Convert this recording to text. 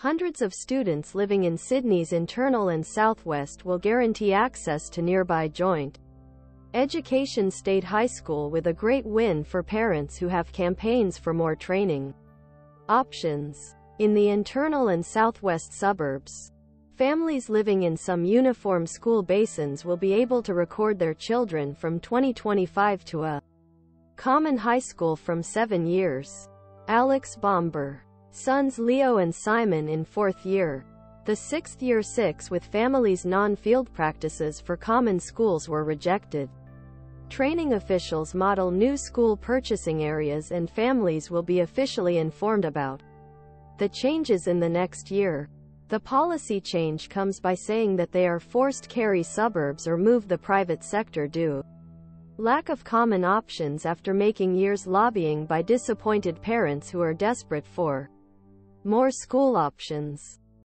Hundreds of students living in Sydney's internal and southwest will guarantee access to nearby joint Education State High School with a great win for parents who have campaigns for more training options. In the internal and southwest suburbs, families living in some uniform school basins will be able to record their children from 2025 to a common high school from seven years. Alex Baumber. Sons Leo and Simon in fourth year. The sixth year six with families non-field practices for common schools were rejected. Training officials model new school purchasing areas and families will be officially informed about the changes in the next year. The policy change comes by saying that they are forced carry suburbs or move the private sector due lack of common options after making years lobbying by disappointed parents who are desperate for more school options.